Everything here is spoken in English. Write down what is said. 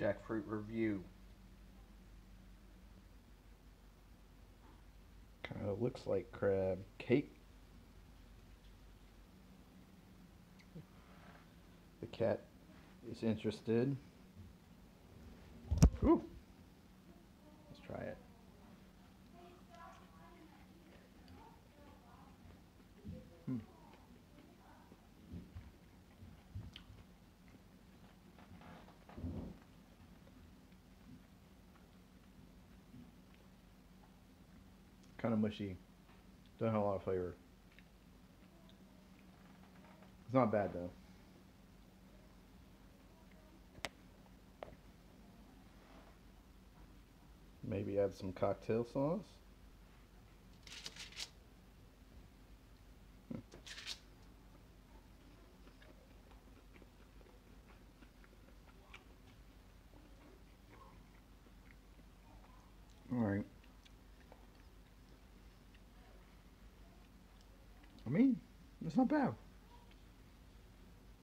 jackfruit review. Kind of looks like crab cake. The cat is interested. Ooh. Kind of mushy. Doesn't have a lot of flavor. It's not bad though. Maybe add some cocktail sauce. Hmm. All right. I mean, it's not bad.